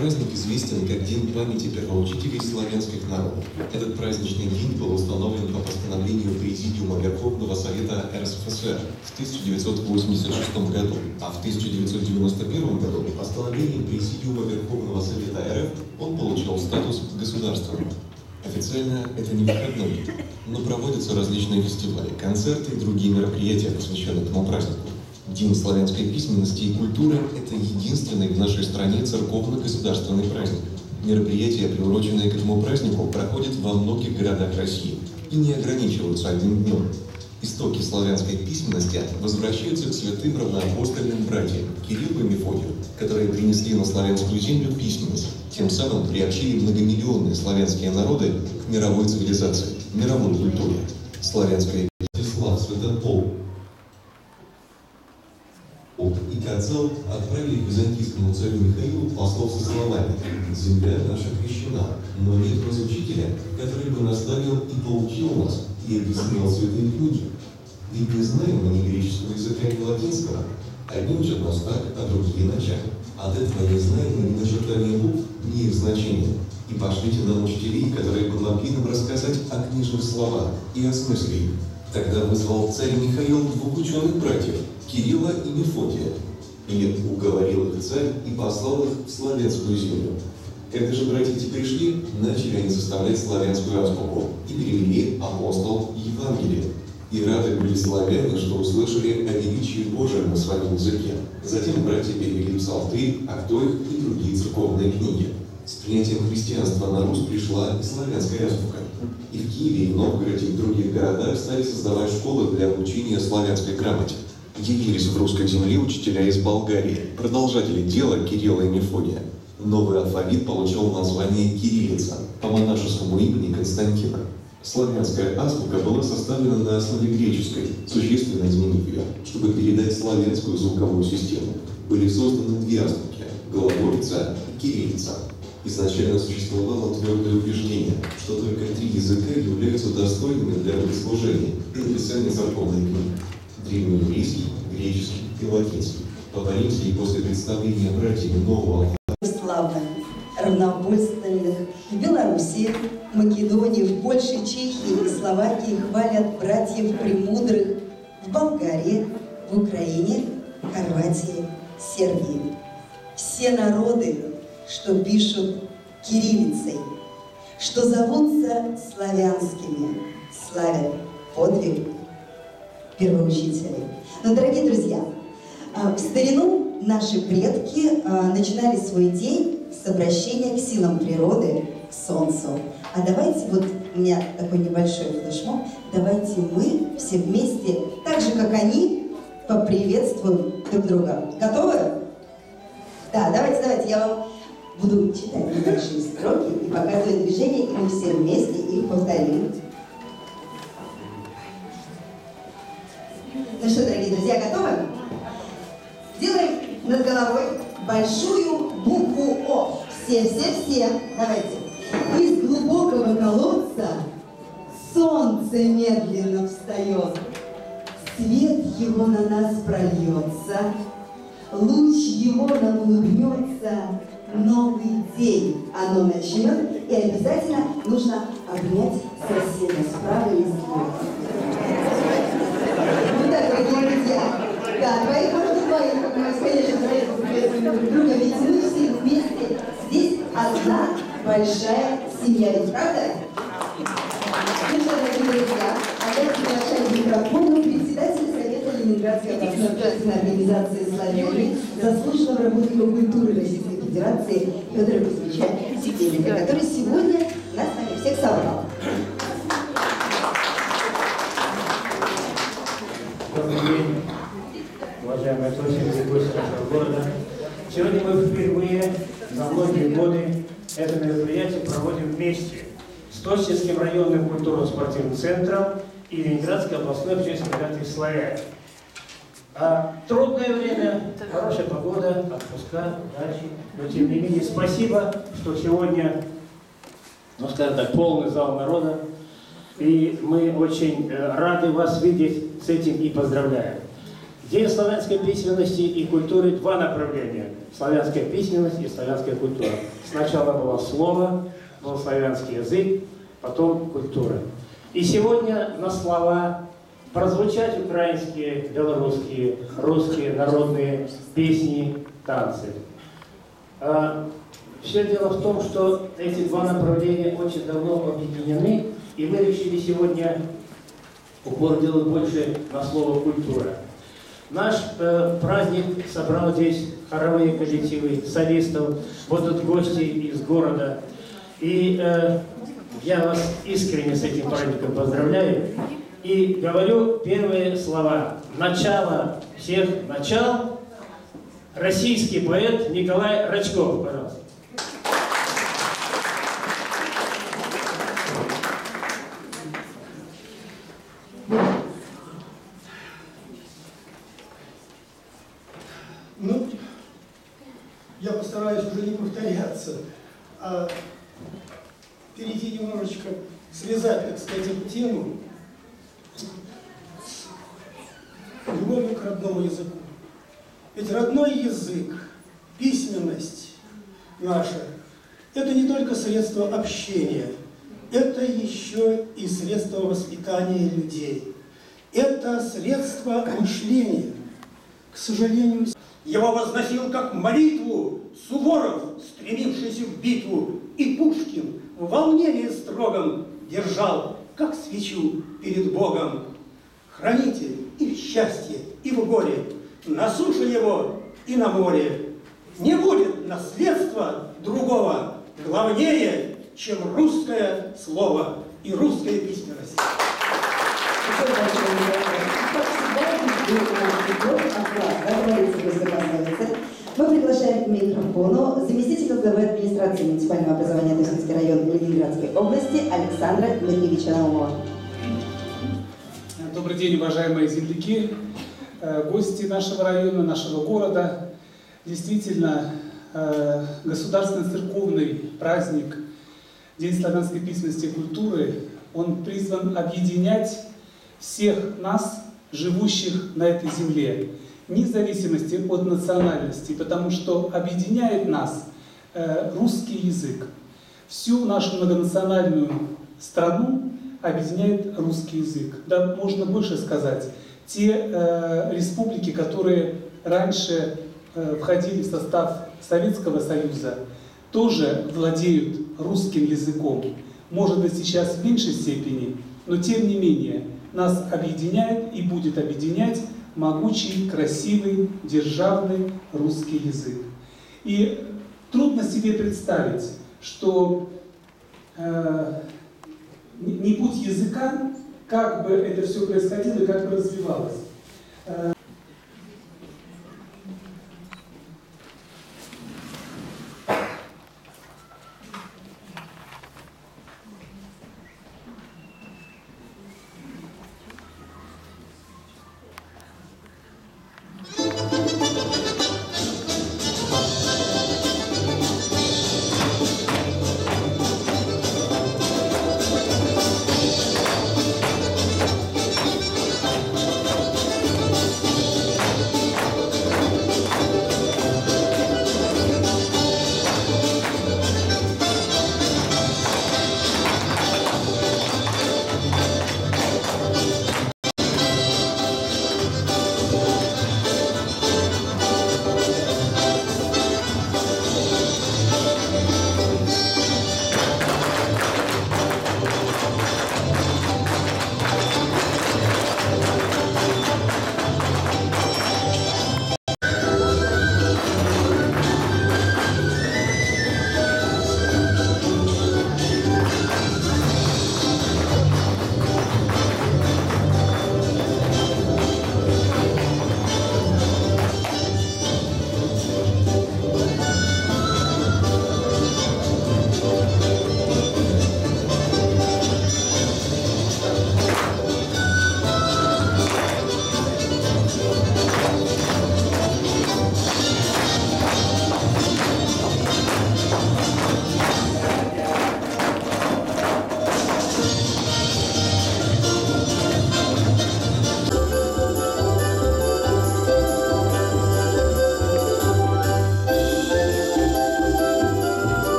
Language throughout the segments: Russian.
Праздник известен как День памяти первоучителей славянских народов. Этот праздничный день был установлен по постановлению Президиума Верховного Совета РСФСР в 1986 году, а в 1991 году по постановлению Президиума Верховного Совета РФ он получил статус государственного. Официально это не выходной, но проводятся различные фестивали, концерты и другие мероприятия, посвященные этому празднику. День славянской письменности и культуры – это единственный в нашей стране церковно-государственный праздник. Мероприятия, приуроченные к этому празднику, проходят во многих городах России и не ограничиваются одним днем. Истоки славянской письменности возвращаются к святым равноапостольным братьям Кириллу и Мефодию, которые принесли на славянскую землю письменность, тем самым приобщили многомиллионные славянские народы к мировой цивилизации, мировой культуре. Славянская Вячеслав Святопол Кацел отправили к византийскому царю Михаилу послов со словами «Земля наша крещена, но нет разучителя, который бы наставил и поучил нас, и объяснял святые книги. Ведь не знаем мы ни греческого языка, ни латинского. Одни учат нас так, а другие иначе. От этого не знаем мы ни начертания букв, ни их значения. И пошлите нам учителей, которые бы могли нам рассказать о книжных словах и о смысле их. Тогда вызвал царь Михаил двух ученых братьев, Кирилла и Мефодия, и уговорил их царь и послал их в славянскую землю. Когда же братья эти пришли, начали они составлять славянскую азбуку и перевели апостол Евангелие. И рады были славяне, что услышали о величии Божьем на своем языке. Затем братья перевели псалтырь, актоих и другие церковные книги. С принятием христианства на Русь пришла и славянская азбука. И в Киеве, и в Новгороде, и в других городах стали создавать школы для обучения славянской грамоте. Явились в русской земле учителя из Болгарии, продолжатели дела Кирилла и Мефодия. Новый алфавит получил название кириллица по монашескому имени Константина. Славянская азбука была составлена на основе греческой, существенно изменив ее, чтобы передать славянскую звуковую систему. Были созданы две азбуки – глаголица и кириллица. Изначально существовало твердое убеждение, что только три языка являются достойными для богослужения и написания церковной книги – древнееврейский, греческий и латинский. По Паризе и после представления братьями нового славных, равноапостольных в Беларуси, Македонии, в Польше, Чехии и Словакии хвалят братьев премудрых в Болгарии, в Украине, Хорватии, Сербии. Все народы, что пишут кириллицей, что зовутся славянскими, славят подвиг первоучителей. Но, дорогие друзья, а, в старину наши предки а, начинали свой день с обращения к силам природы, к солнцу. А давайте, вот у меня такой небольшой флешмоб, давайте мы все вместе, так же, как они, поприветствуем друг друга. Готовы? Да, давайте, давайте, я вам буду читать небольшие строки и показывать движение, и мы все вместе их повторим. Друзья, готовы? Делаем над головой большую букву О. Все, все, все. Давайте. Из глубокого колодца солнце медленно встает. Свет его на нас прольется, луч его нам улыбнется, новый день оно начнет, и обязательно нужно обнять соседа справа и слева. Ну так, дорогие друзья, да, двоих можно двоих, мы вас, конечно, двоих приветствуем друг друга, ведь мы все вместе, здесь одна большая семья, ведь правда? Ну что, дорогие друзья, а я приглашаю к микрофону председателя Совета Ленинградской областной организации «Славяне», заслуженного работника культуры Российской Федерации Федора Кузьмича Сидельника, который сегодня нас с вами всех собрал. Добрый день, уважаемые слушатели и гости нашего города. Сегодня мы впервые за многие годы это мероприятие проводим вместе с Тощинским районным культурно-спортивным центром и Ленинградской областной общественной организацией «Славяне». А трудное время, хорошая погода, отпуска, дачи. Но тем не менее, спасибо, что сегодня, ну скажем так, полный зал народа. И мы очень э, рады вас видеть с этим и поздравляем. День славянской письменности и культуры два направления. Славянская письменность и славянская культура. Сначала было слово, был славянский язык, потом культура. И сегодня на слова прозвучать украинские, белорусские, русские народные песни, танцы. А, Все дело в том, что эти два направления очень давно объединены, и мы решили сегодня упор делать больше на слово «культура». Наш э, праздник собрал здесь хоровые коллективы солистов, будут гости из города. И э, я вас искренне с этим праздником поздравляю. И говорю первые слова. Начало всех начал. Российский поэт Николай Рачков, пожалуйста. Ну, я постараюсь уже не повторяться, а перейти немножечко, связать, так сказать, эту тему любовью к родному языку. Ведь родной язык, письменность наша, это не только средство общения, это еще и средство воспитания людей. Это средство мышления. К сожалению, его возносил как молитву Суворов, стремившийся в битву, и Пушкин в волнении строгом держал, как свечу перед Богом. Хранитель и в счастье, и в горе, на суше его и на море. Не будет наследства другого главнее, чем русское слово и русская письменность. Мы приглашаем к микрофону заместителя главы администрации муниципального образования Тусинский район Ленинградской области Александра Дмитриевича Наумова. Добрый день, уважаемые земляки, э, гости нашего района, нашего города. Действительно, э, государственный церковный праздник День славянской письменности и культуры, он призван объединять всех нас, живущих на этой земле, вне зависимости от национальности, потому что объединяет нас э, русский язык. Всю нашу многонациональную страну объединяет русский язык. Да, можно больше сказать. Те э, республики, которые раньше э, входили в состав Советского Союза, тоже владеют русским языком. Может быть, сейчас в меньшей степени, но тем не менее нас объединяет и будет объединять могучий, красивый, державный русский язык. И трудно себе представить, что э, не будь языка, как бы это все происходило и как бы развивалось.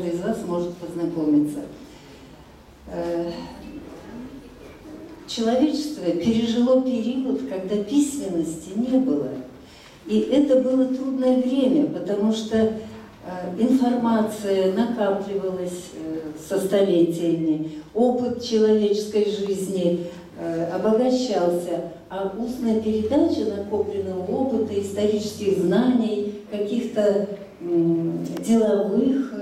Каждый из вас может познакомиться. Э, человечество пережило период, когда письменности не было. И это было трудное время, потому что э, информация накапливалась э, со столетиями, опыт человеческой жизни обогащался, а устная передача накопленного опыта, исторических знаний, каких-то деловых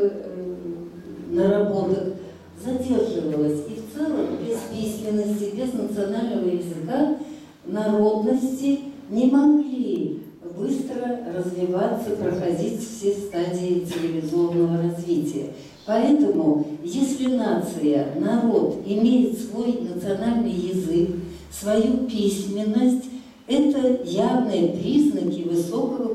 наработок задерживалась. И в целом без письменности, без национального языка народности не могли быстро развиваться, проходить все стадии цивилизованного развития. Поэтому, если нация, народ имеет свой национальный язык, свою письменность, это явные признаки высокого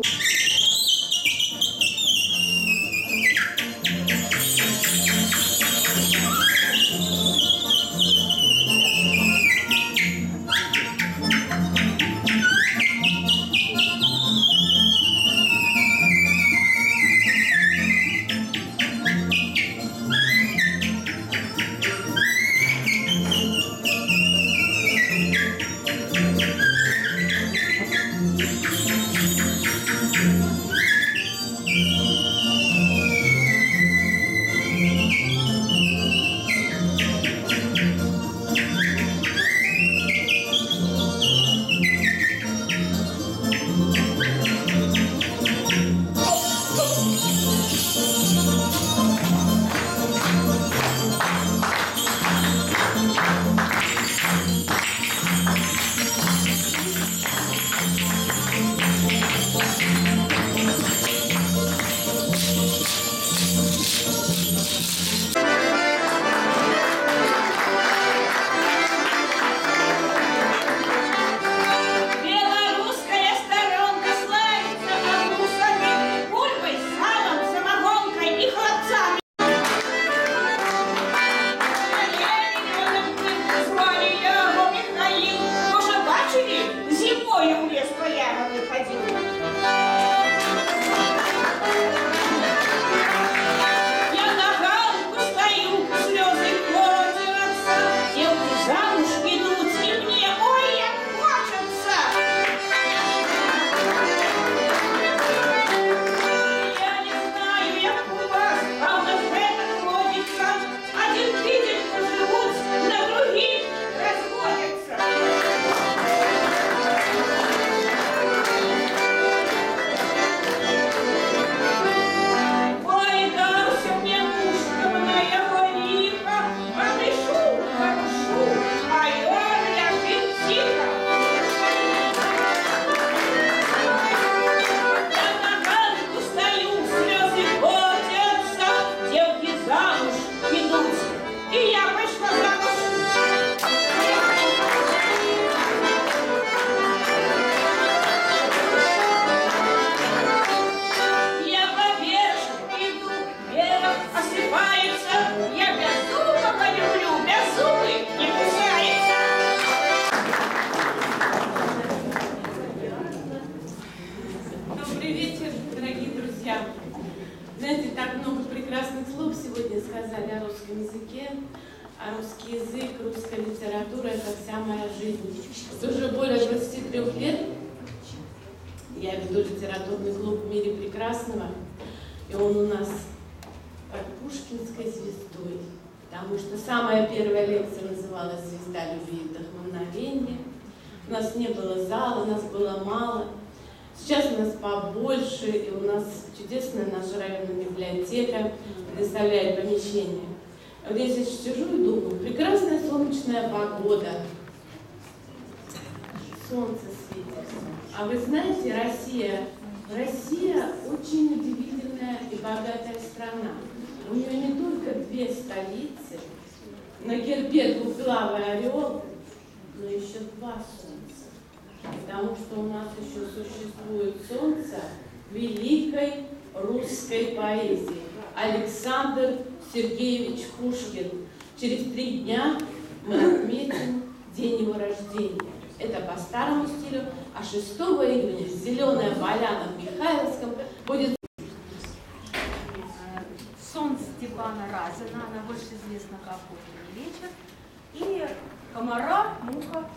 друзья. Знаете, так много прекрасных слов сегодня сказали о русском языке, а русский язык, русская литература – это вся моя жизнь. Вот уже более 23 лет я веду литературный клуб в мире прекрасного, и он у нас под пушкинской звездой, потому что самая первая лекция называлась «Звезда любви и вдохновения». У нас не было зала, у нас было мало. Сейчас у нас побольше, и у нас чудесная наша районная библиотека предоставляет помещение. Вот я сейчас сижу и думаю, прекрасная солнечная погода, солнце светит. А вы знаете, Россия, Россия очень удивительная и богатая страна. У нее не только две столицы, на гербе двухглавый орел, но еще два солнца. Потому что у нас еще существует солнце Александр Сергеевич Пушкин. Через три дня мы отметим день его рождения. Это по старому стилю, а 6 июня Зеленая поляна в Михайловском будет сон Степана Разина, она больше известна как «Утренний вечер», и комара, муха,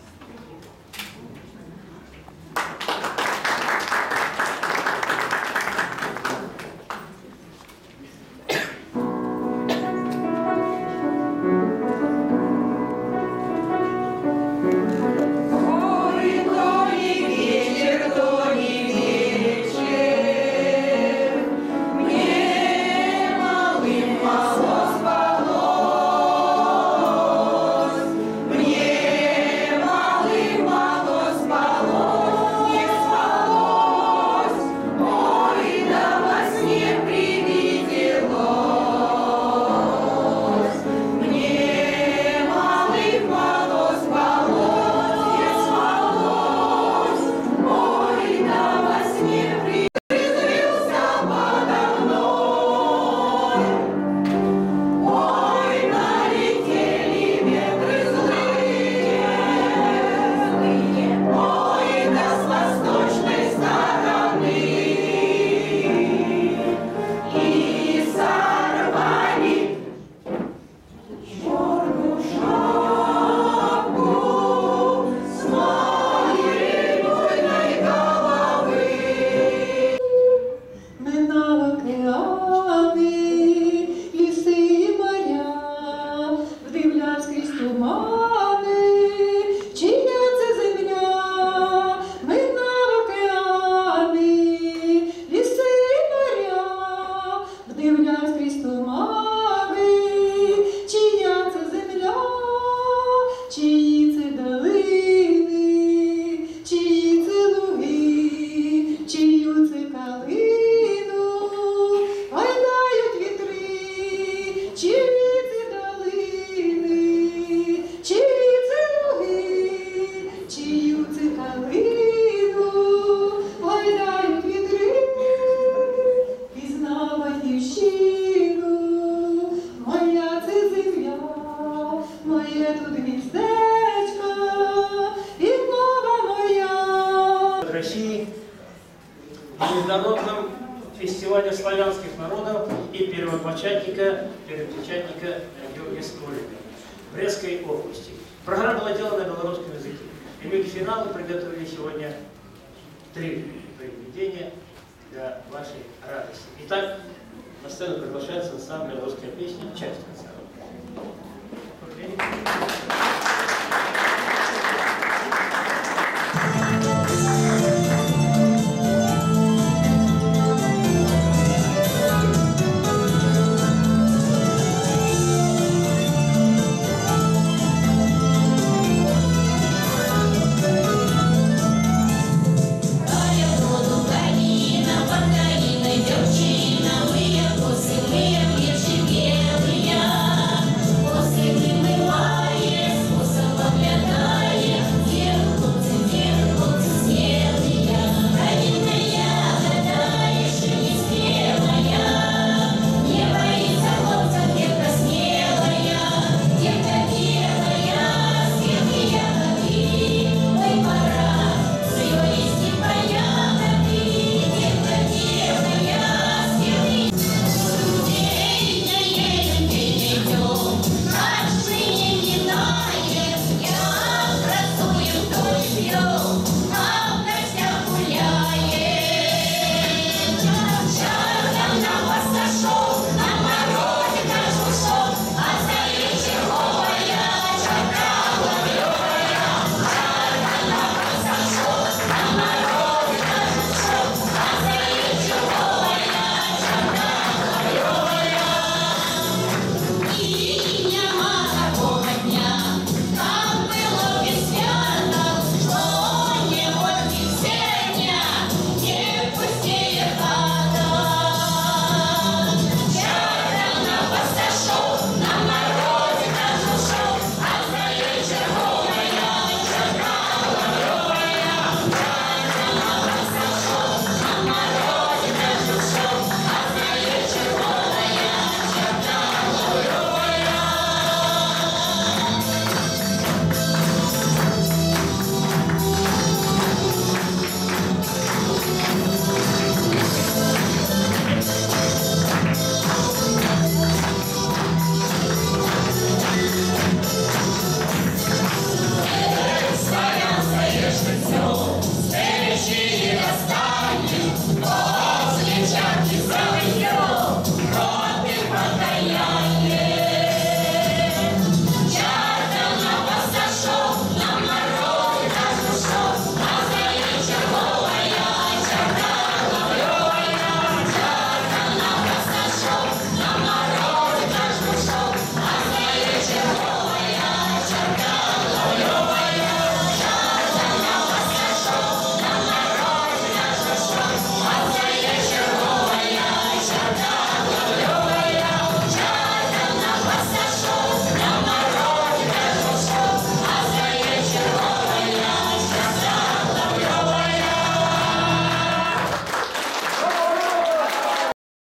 завоевания славянских народов и первопочатника, первопечатника Георгия Смолина в Брестской области. Программа была делана на белорусском языке. И мы к финалу приготовили сегодня три произведения для вашей радости. Итак, на сцену приглашается ансамбль «Русская песня», часть ансамбля.